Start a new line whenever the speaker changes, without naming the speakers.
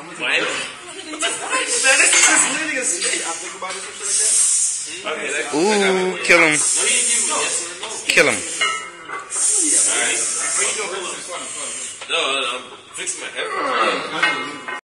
I think about it,
Ooh, kill him. Kill him.
No, I'm fixing my hair.